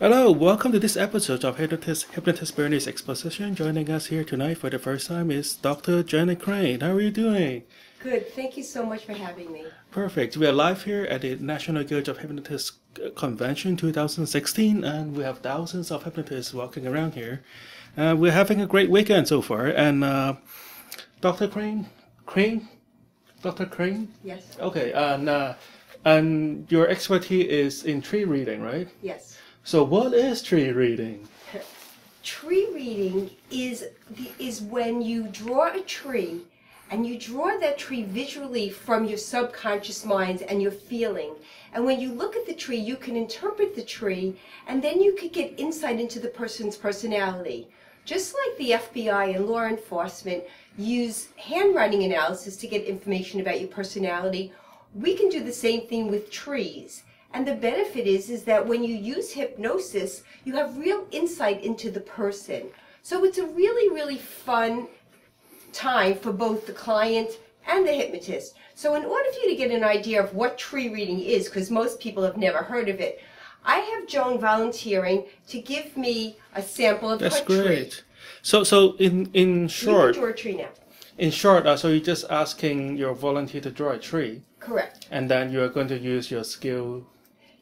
Hello, welcome to this episode of Hypnotist, Hypnotist Bernie's Exposition. Joining us here tonight for the first time is Dr. Janet Crain. How are you doing? Good. Thank you so much for having me. Perfect. We are live here at the National Guild of Hypnotists Convention 2016, and we have thousands of hypnotists walking around here. Uh, we're having a great weekend so far, and uh, Dr. Crain, Crain, Dr. Crain. Yes. Okay, and uh, and your expertise is in tree reading, right? Yes. So, what is tree reading? Tree reading is is when you draw a tree and you draw that tree visually from your subconscious mind and your feeling. And when you look at the tree, you can interpret the tree and then you could get insight into the person's personality. Just like the FBI and law enforcement use handwriting analysis to get information about your personality, we can do the same thing with trees. And the benefit is, is that when you use hypnosis, you have real insight into the person. So it's a really, really fun time for both the client and the hypnotist. So in order for you to get an idea of what tree reading is, because most people have never heard of it, I have Joan volunteering to give me a sample of. That's great. tree. So, so in in short, draw a tree now. in short, uh, so you're just asking your volunteer to draw a tree, Correct. and then you are going to use your skill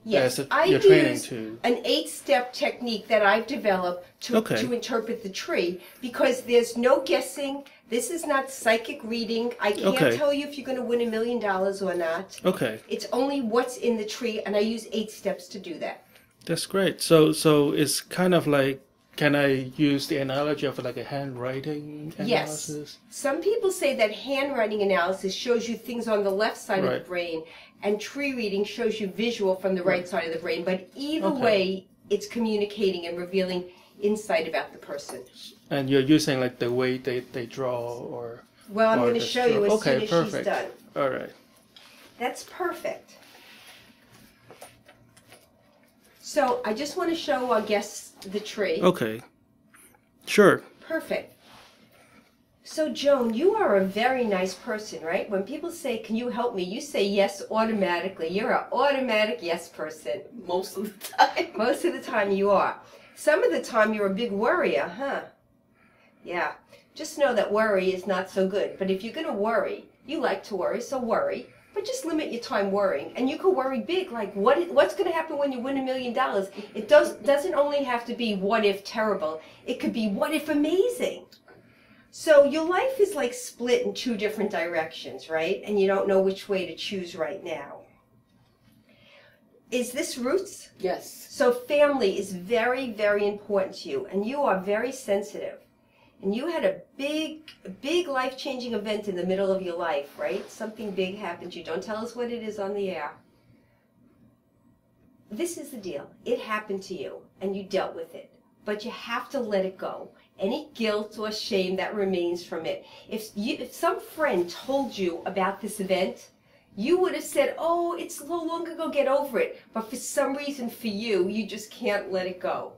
Yes, a, I your training use to. an eight-step technique that I've developed to, Okay. to interpret the tree because there's no guessing. This is not psychic reading. I can't Okay. tell you if you're going to win a million dollars or not. Okay, It's only what's in the tree, and I use eight steps to do that. that's great. So, so it's kind of like, can I use the analogy of like a handwriting analysis? Yes. Some people say that handwriting analysis shows you things on the left side of the brain, and tree reading shows you visual from the right side of the brain. But either Okay. way, it's communicating and revealing insight about the person. And you're using like the way they, they draw or. Well, I'm going to show you as okay, soon as perfect. she's done. All right. That's perfect. So I just want to show our guests the tree. Okay. Sure. Perfect. So Joan, you are a very nice person, right? When people say, "Can you help me?" you say yes automatically. You're an automatic yes person. most of the time. Most of the time you are. Some of the time you're a big worrier, huh? Yeah. Just know that worry is not so good. But if you're going to worry, you like to worry, so worry. But just limit your time worrying. And you can worry big, like what what's going to happen when you win a million dollars? It does, doesn't only have to be what if terrible. It could be what if amazing. So your life is like split in two different directions, right? And you don't know which way to choose right now. Is this roots? Yes. So family is very, very important to you, and you are very sensitive. And you had a big, big life-changing event in the middle of your life, right? Something big happened you. Don't tell us what it is on the air. This is the deal. It happened to you, and you dealt with it. But you have to let it go. Any guilt or shame that remains from it. If you, if some friend told you about this event, you would have said, "Oh, it's so long ago. Get over it." But for some reason, for you, you just can't let it go.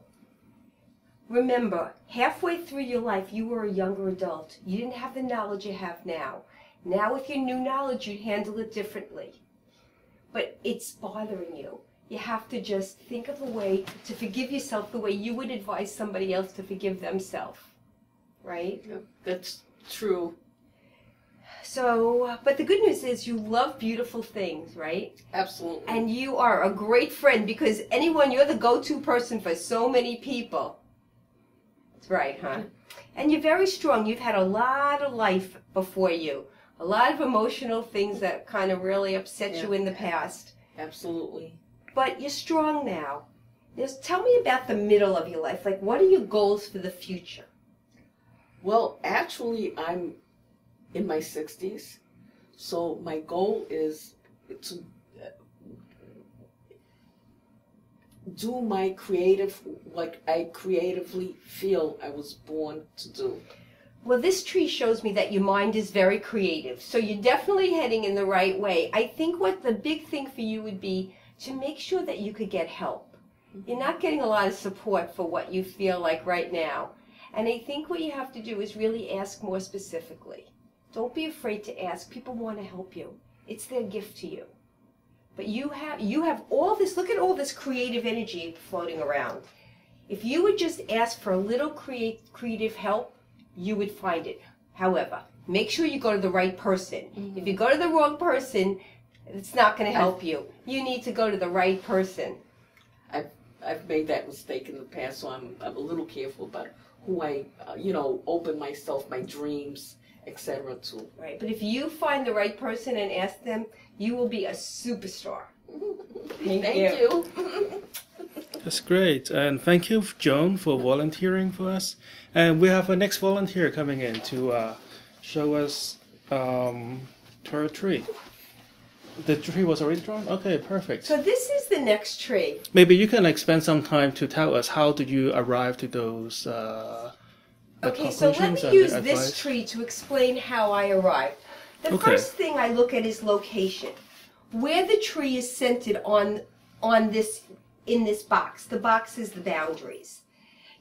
Remember, halfway through your life, you were a younger adult. You didn't have the knowledge you have now. Now, with your new knowledge, you'd handle it differently. But it's bothering you. You have to just think of a way to forgive yourself the way you would advise somebody else to forgive themselves. Right? Yep, That's true. So, but the good news is you love beautiful things, right? Absolutely. And you are a great friend because anyone, you're the go to person for so many people. That's right, huh? And you're very strong. You've had a lot of life before you, a lot of emotional things that kind of really upset you in the past. Absolutely. But you're strong now. Just tell me about the middle of your life. Like, what are your goals for the future? Well, actually, I'm in my 60s. So my goal is to uh, do my creative, what I creatively feel I was born to do. Well, this tree shows me that your mind is very creative. So you're definitely heading in the right way. I think what the big thing for you would be to make sure that you could get help. You're not getting a lot of support for what you feel like right now. And I think what you have to do is really ask more specifically. Don't be afraid to ask. People want to help you. It's their gift to you. But you have you have all this. Look at all this creative energy floating around. If you would just ask for a little create, creative help, you would find it. However, make sure you go to the right person. If you go to the wrong person, it's not going to help you. You need to go to the right person. I've I've made that mistake in the past, so I'm I'm a little careful about who I uh, you know open myself, my dreams, etc. to. Right. But if you find the right person and ask them, you will be a superstar. Thank, Thank you. you. That's great. And thank you, Joan, for volunteering for us. And we have a next volunteer coming in to uh, show us um, her tree. The tree was already drawn? Okay, perfect. So this is the next tree. Maybe you can like spend some time to tell us how did you arrive to those uh, the Okay, so let me use this tree to explain how I arrived. The Okay. first thing I look at is location. Where the tree is centered on on this in this box. The box is the boundaries.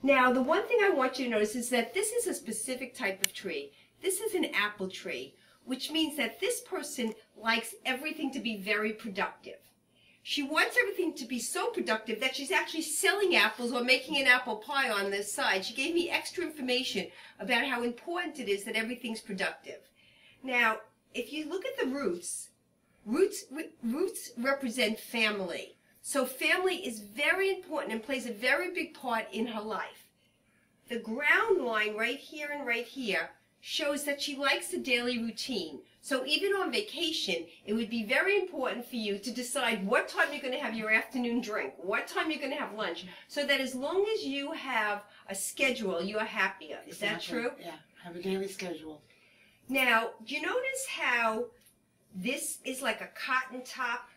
Now, the one thing I want you to notice is that this is a specific type of tree. This is an apple tree, which means that this person likes everything to be very productive. She wants everything to be so productive that she's actually selling apples or making an apple pie on this side. She gave me extra information about how important it is that everything's productive. Now, if you look at the roots, roots roots represent family. So family is very important and plays a very big part in her life. The ground line right here and right here shows that she likes the daily routine. So even on vacation, it would be very important for you to decide what time you're going to have your afternoon drink, what time you're going to have lunch, so that as long as you have a schedule, you are happier. Is that true? Yeah, have a daily schedule. Now, do you notice how this is like a cotton top?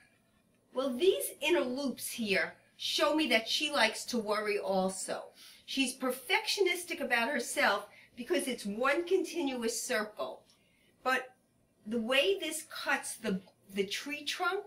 Well, these inner loops here show me that she likes to worry also. She's perfectionistic about herself because it's one continuous circle. But the way this cuts the, the tree trunk,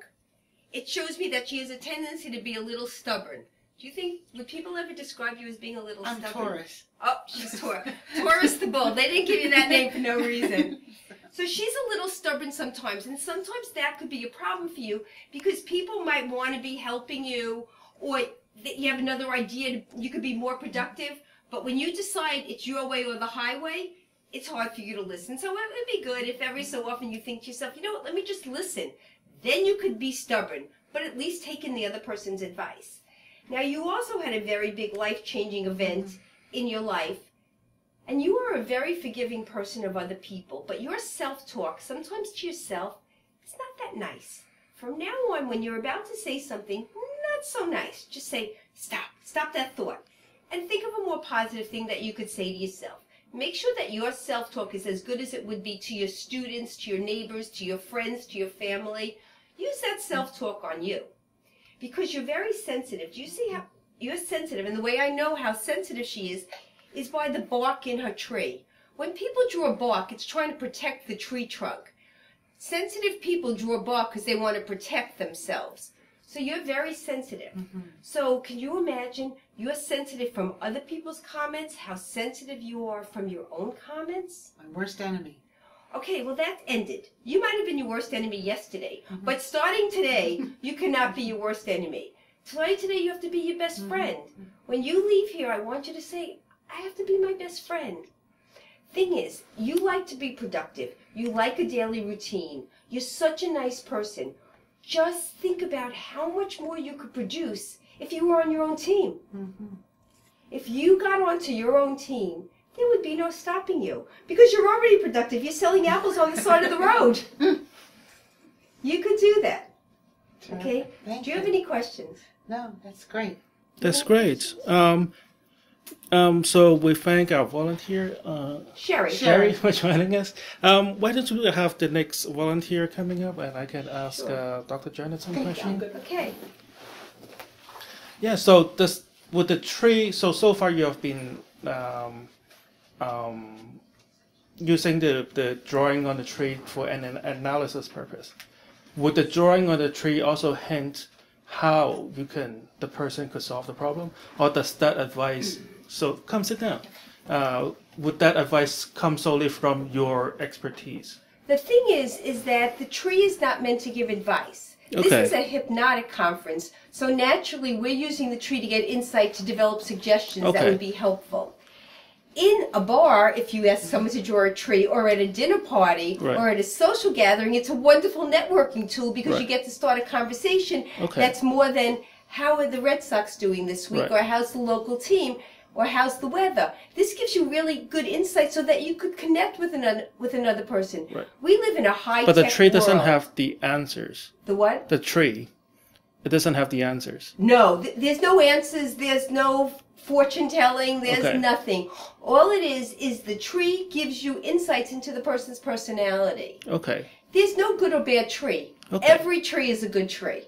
it shows me that she has a tendency to be a little stubborn. Do you think, would people ever describe you as being a little I'm stubborn? Taurus. Oh, she's Taurus. Taurus the bull. They didn't give you that name for no reason. So she's a little stubborn sometimes, and sometimes that could be a problem for you because people might want to be helping you, or that you have another idea. To, you could be more productive, but when you decide it's your way or the highway, it's hard for you to listen. So it would be good if every so often you think to yourself, you know what? Let me just listen. Then you could be stubborn, but at least take in the other person's advice. Now you also had a very big life-changing event in your life and you are a very forgiving person of other people, but your self talk, sometimes to yourself, is not that nice. From now on, when you're about to say something not so nice, just say, stop, stop that thought. And think of a more positive thing that you could say to yourself. Make sure that your self talk is as good as it would be to your students, to your neighbors, to your friends, to your family. Use that self talk on you. Because you're very sensitive. Do you see how you're sensitive? And the way I know how sensitive she is is by the bark in her tree. When people draw a bark, it's trying to protect the tree trunk. Sensitive people draw bark because they want to protect themselves. So you're very sensitive. Mm-hmm. So can you imagine you're sensitive from other people's comments, how sensitive you are from your own comments? My worst enemy. Okay, well that ended. You might have been your worst enemy yesterday, mm-hmm. but starting today, you cannot be your worst enemy. Today, today you have to be your best mm-hmm. friend. When you leave here, I want you to say, I have to be my best friend. Thing is, you like to be productive. You like a daily routine. You're such a nice person. Just think about how much more you could produce if you were on your own team. If you got onto your own team, there would be no stopping you because you're already productive. You're selling apples on the side of the road. You could do that. Okay? Thank Do you have any questions? No, that's great. That's great. Um, um, so we thank our volunteer, uh, Sherry. Sherry, for joining us. Um, why don't we have the next volunteer coming up, and I can ask Sure. uh, Dr. Janet some I'm questions. good. Okay. Yeah. So this with the tree. So so far you have been um, um, using the the drawing on the tree for an, an analysis purpose. Would the drawing on the tree also hint how you can the person could solve the problem, or does that advice? So come sit down. Uh, would that advice come solely from your expertise? The thing is, is that the tree is not meant to give advice. This is a hypnotic conference, so naturally we're using the tree to get insight to develop suggestions that would be helpful. In a bar, if you ask someone to draw a tree, or at a dinner party, Right. or at a social gathering, it's a wonderful networking tool because you get to start a conversation Okay. that's more than how are the Red Sox doing this week, Right. or how's the local team, or how's the weather. This gives you really good insight so that you could connect with another with another person. Right. We live in a high But the tree doesn't world. have the answers. the what? The tree, it doesn't have the answers. No, th- there's no answers. There's no fortune telling. There's Okay. nothing. All it is is the tree gives you insights into the person's personality. Okay. There's no good or bad tree. Okay. Every tree is a good tree.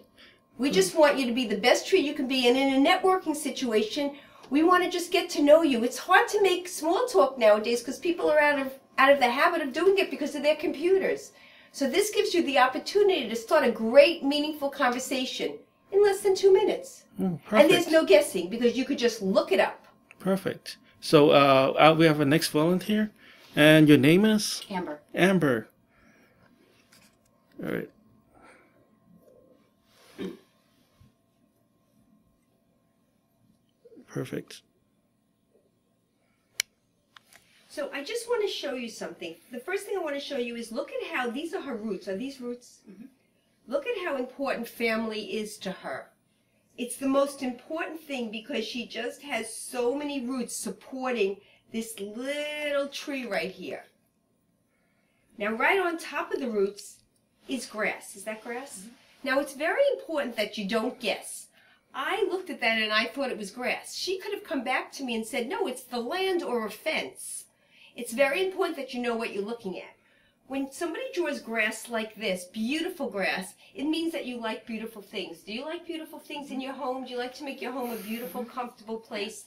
We hmm. just want you to be the best tree you can be. And in a networking situation, we want to just get to know you. It's hard to make small talk nowadays because people are out of out of the habit of doing it because of their computers. So this gives you the opportunity to start a great, meaningful conversation in less than two minutes. Mm, And there's no guessing because you could just look it up. Perfect. So uh, uh, we have a next volunteer, and your name is Amber. Amber. All right. Perfect. So I just want to show you something. The first thing I want to show you is look at how these are her roots. Are these roots? Mm-hmm. Look at how important family is to her. It's the most important thing because she just has so many roots supporting this little tree right here. Now, right on top of the roots is grass. Is that grass? Mm-hmm. Now, it's very important that you don't guess. I looked at that and I thought it was grass. She could have come back to me and said, no, it's the land or a fence. It's very important that you know what you're looking at. When somebody draws grass like this, beautiful grass, it means that you like beautiful things. Do you like beautiful things in your home? Do you like to make your home a beautiful, mm-hmm. comfortable place?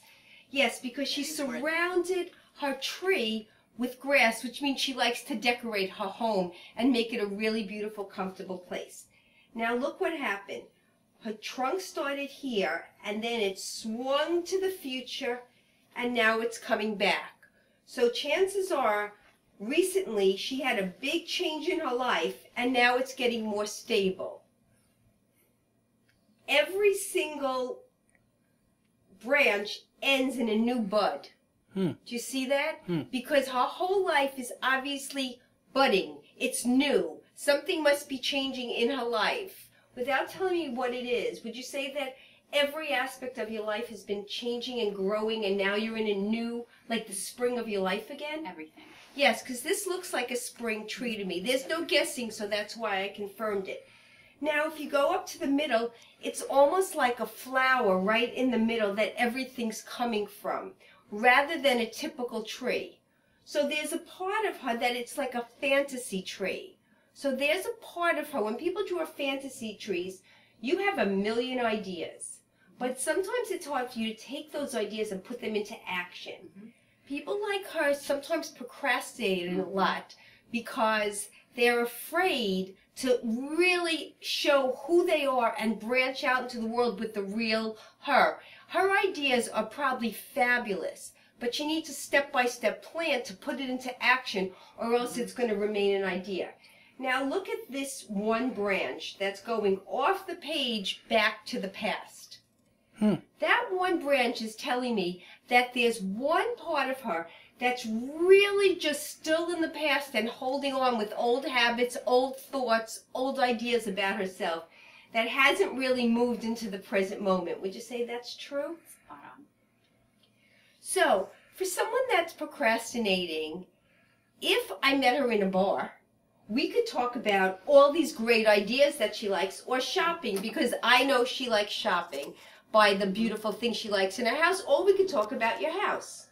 Yes, because she surrounded her tree with grass, which means she likes to decorate her home and make it a really beautiful, comfortable place. Now look what happened. Her trunk started here and then it swung to the future and now it's coming back. So chances are recently she had a big change in her life and now it's getting more stable. Every single branch ends in a new bud. Hmm. Do you see that? Hmm. Because her whole life is obviously budding. It's new. Something must be changing in her life. Without telling me what it is, would you say that every aspect of your life has been changing and growing and now you're in a new, like the spring of your life again? Everything. Yes, because this looks like a spring tree to me. There's no guessing, so that's why I confirmed it. Now, if you go up to the middle, it's almost like a flower right in the middle that everything's coming from, rather than a typical tree. So there's a part of her that it's like a fantasy tree. So there's a part of her, when people draw fantasy trees, you have a million ideas. But sometimes it's hard for you to take those ideas and put them into action. Mm-hmm. People like her sometimes procrastinate a mm-hmm. lot because they're afraid to really show who they are and branch out into the world with the real her. Her ideas are probably fabulous, but you need to step by step plan to put it into action or else mm-hmm. it's going to remain an idea. Now look at this one branch that's going off the page back to the past. Hmm. That one branch is telling me that there's one part of her that's really just still in the past and holding on with old habits, old thoughts, old ideas about herself that hasn't really moved into the present moment. Would you say that's true? Spot on. So, for someone that's procrastinating, if I met her in a bar, we could talk about all these great ideas that she likes or shopping because I know she likes shopping by the beautiful things she likes in her house, or we could talk about your house.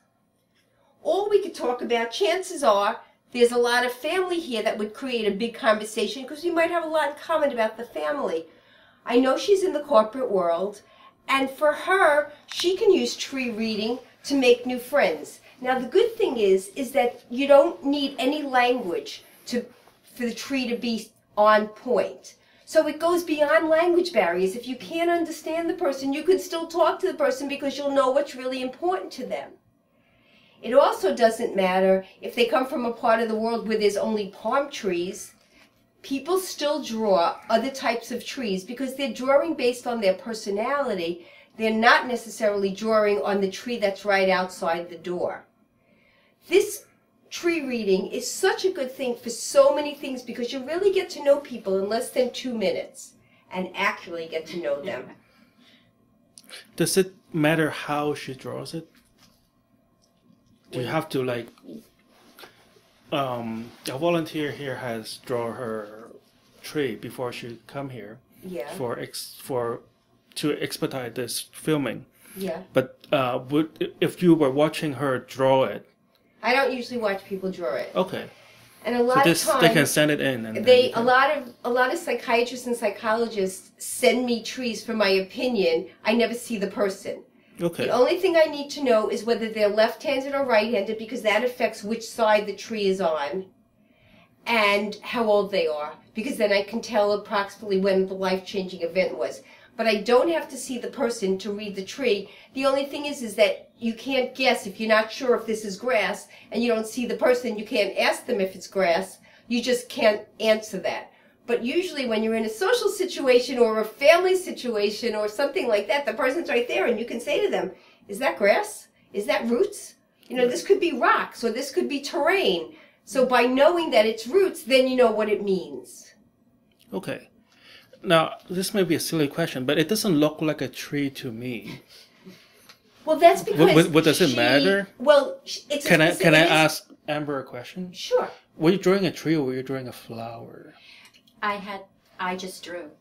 Or we could talk about, chances are, there's a lot of family here that would create a big conversation because we might have a lot in common about the family. I know she's in the corporate world, and for her, she can use tree reading to make new friends. Now, the good thing is, is that you don't need any language to, for the tree to be on point. So it goes beyond language barriers. If you can't understand the person, you can still talk to the person because you'll know what's really important to them. It also doesn't matter if they come from a part of the world where there's only palm trees. people still draw other types of trees because they're drawing based on their personality. They're not necessarily drawing on the tree that's right outside the door. This tree reading is such a good thing for so many things because you really get to know people in less than two minutes and accurately get to know them. Does it matter how she draws it? Do you have to like? Um, a volunteer here has draw her tree before she come here Yeah, for ex for to expedite this filming. yeah. But uh, would if you were watching her draw it? I don't usually watch people draw it, Okay, and a so lot this of times they can send it in, and they a lot of a lot of psychiatrists and psychologists send me trees for my opinion. I never see the person. Okay, The only thing I need to know is whether they're left-handed or right-handed because that affects which side the tree is on and how old they are because then I can tell approximately when the life-changing event was. But I don't have to see the person to read the tree. The only thing is is that you can't guess if you're not sure if this is grass and you don't see the person, you can't ask them if it's grass. You just can't answer that. But usually when you're in a social situation or a family situation or something like that, the person's right there and you can say to them, is that grass? Is that roots? You know, this could be rocks or this could be terrain. So by knowing that it's roots, then you know what it means. okay. Now this may be a silly question, but it doesn't look like a tree to me. Well, that's because. what- what does it she- matter? Well, it's. a Can I can I it is- ask Amber a question? Sure. Were you drawing a tree or were you drawing a flower? I had, I just drew.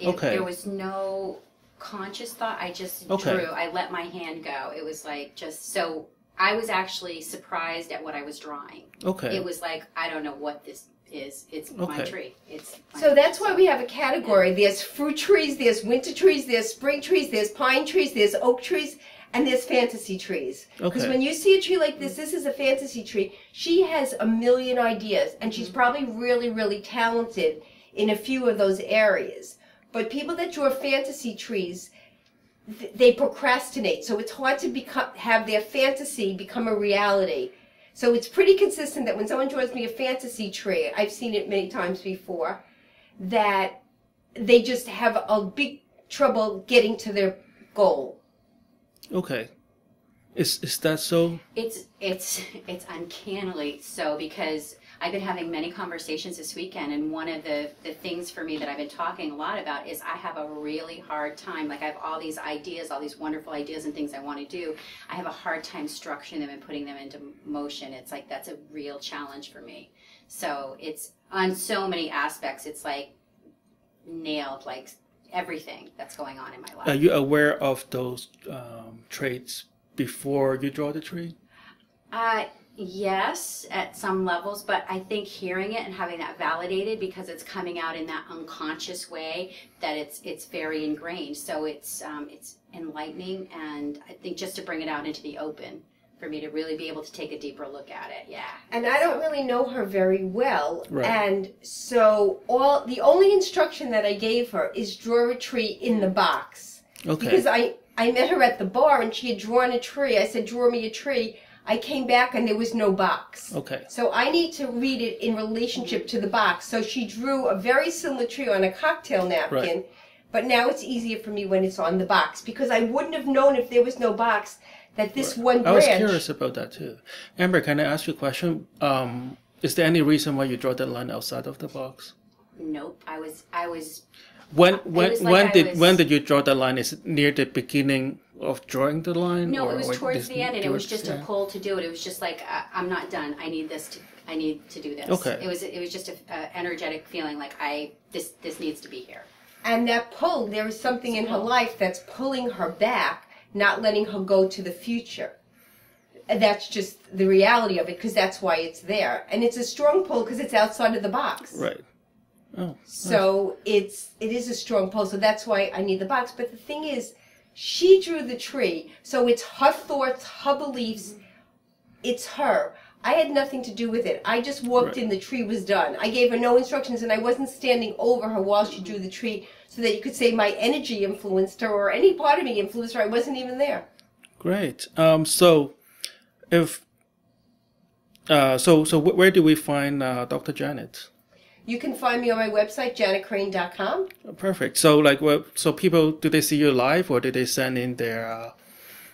It, Okay. There was no conscious thought. I just Okay. drew. I let my hand go. It was like just so. I was actually surprised at what I was drawing. Okay. It was like I don't know what this is. It's my tree. It's my So that's why we have a category. There's fruit trees, there's winter trees, there's spring trees, there's pine trees, there's oak trees, and there's fantasy trees. Because Okay. when you see a tree like this, this is a fantasy tree. She has a million ideas, and she's mm-hmm. probably really, really talented in a few of those areas. But people that draw fantasy trees, they procrastinate. So it's hard to become have their fantasy become a reality. So it's pretty consistent that when someone draws me a fantasy tree, I've seen it many times before, that they just have a big trouble getting to their goal. Okay. Is is that so? It's it's it's uncannily so because I've been having many conversations this weekend, and one of the the things for me that I've been talking a lot about is I have a really hard time. Like I have all these ideas, all these wonderful ideas and things I want to do. I have a hard time structuring them and putting them into motion. It's like that's a real challenge for me. So it's on so many aspects. It's like nailed, like everything that's going on in my life. Are you aware of those um, traits before you draw the tree? Uh, yes, at some levels, but I think hearing it and having that validated because it's coming out in that unconscious way that it's it's very ingrained. So it's um, it's enlightening, and I think just to bring it out into the open for me to really be able to take a deeper look at it. Yeah. And I don't really know her very well. Right. And so all the only instruction that I gave her is draw a tree in the box. Okay. Because I, I met her at the bar and she had drawn a tree. I said, draw me a tree. I came back and there was no box. Okay. So I need to read it in relationship to the box. So she drew a very similar tree on a cocktail napkin. Right. But now it's easier for me when it's on the box because I wouldn't have known if there was no box that this one branch. I was curious about that too. Amber, can I ask you a question? Um, is there any reason why you draw that line outside of the box? Nope. I was I was When when was like when I did was- when did you draw that line? Is it near the beginning of drawing the line? No, or it was towards the end, and it was just the a pull to do it. It was just like I, I'm not done. I need this. To, I need to do this. Okay. It was it was just a, a energetic feeling like I this this needs to be here. And that pull, there is something in her life that's pulling her back, not letting her go to the future. That's just the reality of it, because that's why it's there. And it's a strong pull because it's outside of the box. Right. Oh. So it's it is a strong pull. So that's why I need the box. But the thing is, she drew the tree, so it's her thoughts, her beliefs. It's her. I had nothing to do with it. I just walked Right. in. The tree was done. I gave her no instructions, and I wasn't standing over her while she drew the tree, so that you could say my energy influenced her or any part of me influenced her. I wasn't even there. Great. Um, so, if uh, so, so where do we find uh, Dr. Janet? You can find me on my website, janetcrain.com. Perfect. So, like, what? So, people do they see you live, or do they send in their uh,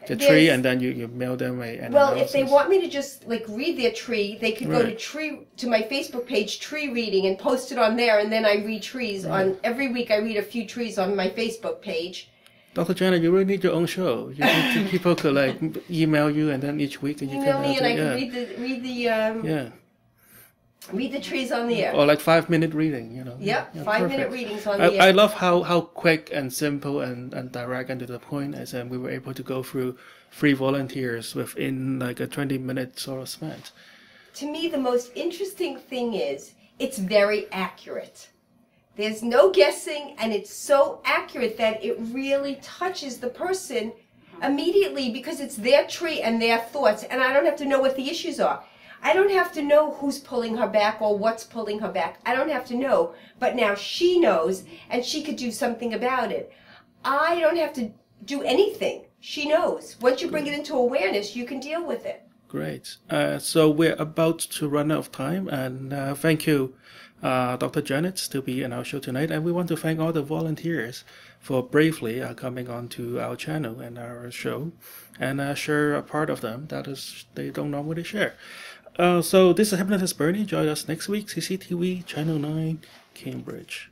the tree, and then you, you mail them a? An Well, if they want me to just like read their tree, they could go to tree to my Facebook page, tree reading, and post it on there, and then I read trees on every week. I read a few trees on my Facebook page. Dr. Janet, you really need your own show. You need, people could like email you, and then each week and you Email can me, and I yeah, can read the read the um, yeah, read the trees on the air. or like five minute reading. You know. Yep, Yeah, five minute perfect. readings on I, the I love how, how quick and simple and, and direct and to the point as and we were able to go through three volunteers within like a 20 minute sort of span. to me, the most interesting thing is it's very accurate. There's no guessing, and it's so accurate that it really touches the person immediately because it's their tree and their thoughts, and I don't have to know what the issues are. I don't have to know who's pulling her back or what's pulling her back. I don't have to know, but now she knows, and she could do something about it. I don't have to do anything. She knows. Once you bring it into awareness, you can deal with it. Great. Uh, so we're about to run out of time, and uh, thank you, uh, Dr. Janet, to be in our show tonight. And we want to thank all the volunteers for bravely uh, coming onto our channel and our show, and uh, share a part of them that is they don't normally share. Uh, so this is Hypnotist Bernie. Join us next week, CCTV Channel Nine, Cambridge.